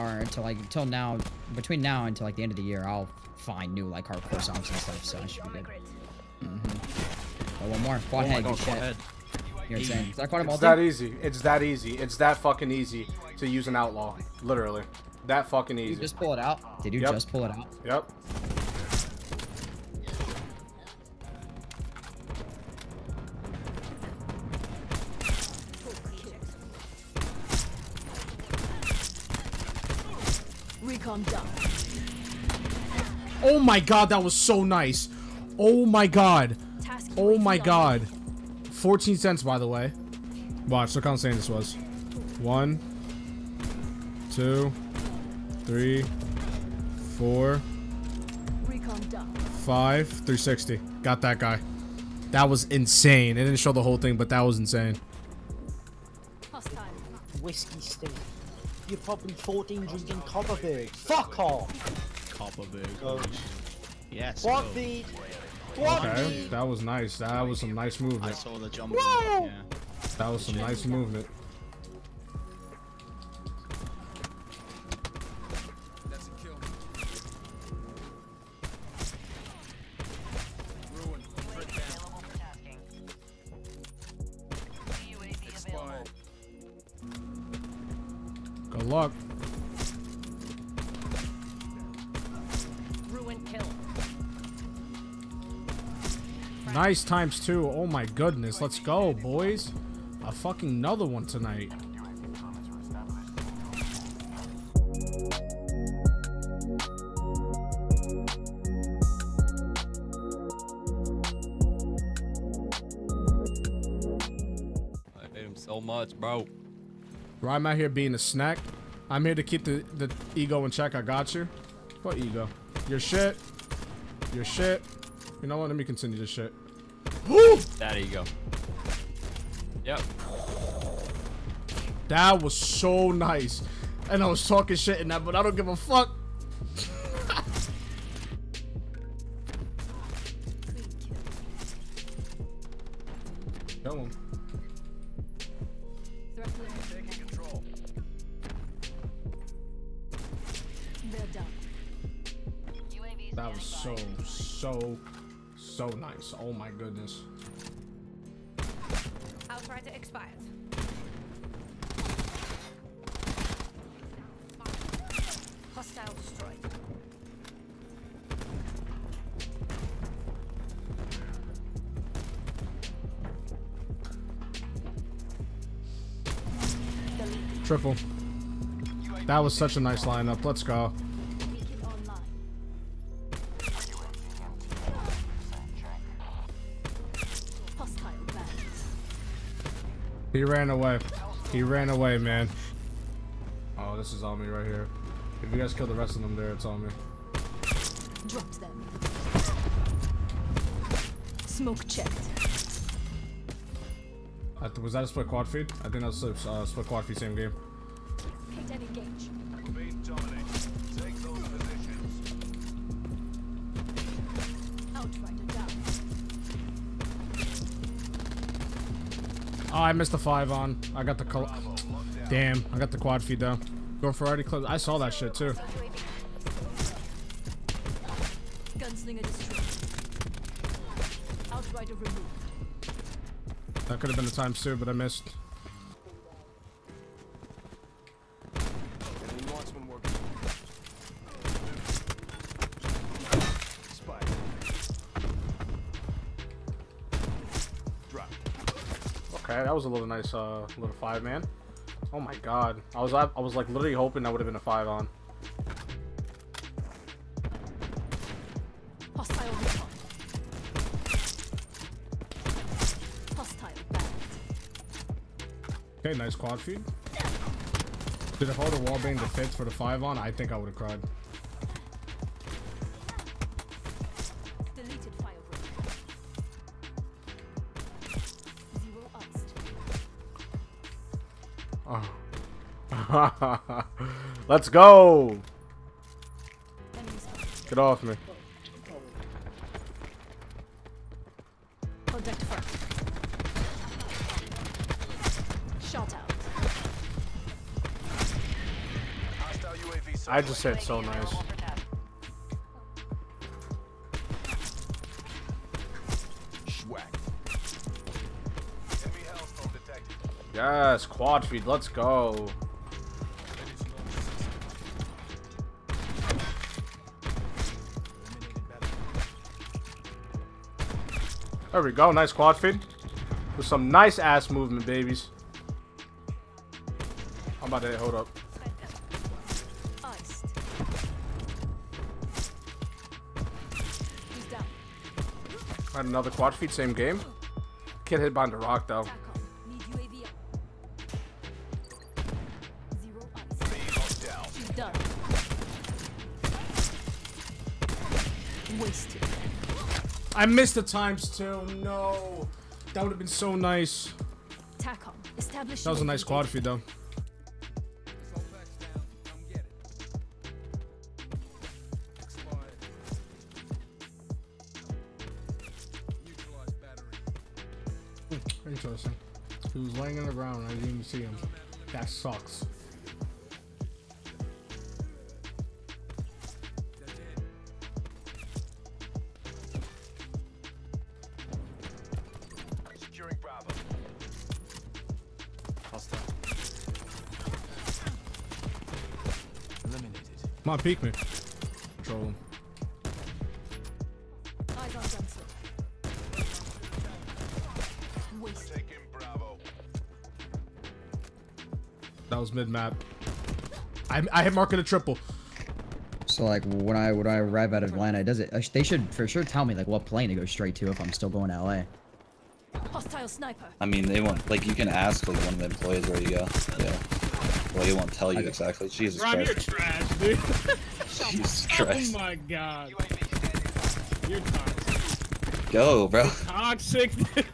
or until like until now, between now until like the end of the year, I'll find new like hardcore songs and stuff. So I should be good. Mm-hmm. Oh, one more. Quad Oh head. god, quad shit. head. You're insane. Is that quad It's that easy. It's that easy. It's that fucking easy to use an outlaw. Literally. That fucking Did you easy. just pull it out? Did you Yep. just pull it out? Yep. Recon done. Oh my god, that was so nice. Oh my god. Oh my god. 14 cents, by the way. Watch, look how insane this was. One, two, three, four, online. Recon done. five, 360. Got that guy. That was insane. It didn't show the whole thing, but that was insane. Whiskey Steve. You're probably 14 drinking Copperberg. Fuck off! Copperberg. Go. Oh. Yes. What oh. go. feed? What Okay, feed? that was nice. That was some nice movement. I movement. saw the jump. Whoa! Yeah. That was some nice movement. Luck. Ruin kill. Nice times two. Oh my goodness. Let's go, boys. A fucking another one tonight. I hate him so much, bro. Bro, I'm out here being a snack. I'm here to keep the, the ego in check. I got you. What ego? Your shit. Your shit. You know what? Let me continue this shit. There you go. Yep. That was so nice. And I was talking shit in that, but I don't give a fuck. Kill him. So, so, so nice. Oh my goodness. Outrider expired. Hostile destroyed. Triple. That was such a nice lineup. Let's go. He ran away. He ran away, man. Oh, this is on me right here. If you guys kill the rest of them there, it's on me. Dropped them. Smoke checked. I th- was that a split quad feed? I think that was a uh, split quad feed, same game. Hit engage. Oh, I missed the five on. I got the col- Damn, I got the quad feed though. Going for already close. I saw that shit too. Gunslinger destroyed. Outrider removed. That could have been the times too, but I missed. Okay, that was a little nice, uh, little five man. Oh my god, I was, I, I was like literally hoping that would have been a five on. Hostile recon. Hostile banned. Okay, nice quad feed. Did if I would have wallbanged the fits for the five on, I think I would have cried. Oh. Let's go. Get off me. Contact first. Shot out. I just said so nice. Yes, quad feed, let's go. There we go, nice quad feed. With some nice ass movement, babies. I'm about to hold up. Had another quad feed, same game. Kid hit behind the rock though. Wasted. I missed the times two. No. That would have been so nice. TACOM. Establish That was a nice quad feed though. Hmm, interesting. He was laying on the ground. I didn't even see him. That sucks. Come on, peek me. Troll him. Eyes on Gunslinger. Wasted. That was mid map. I I hit marking a triple. So like when I when I arrive out of Atlanta, does it? uh, They should for sure tell me like what plane to go straight to if I'm still going to LA. Hostile sniper. I mean, they won't like you can ask like one of the employees where you go. Yeah. Well, he won't tell you exactly. Jesus Ron, you're trash, dude. Jesus oh Christ. oh my god. You're toxic. Go, bro. Toxic. dude.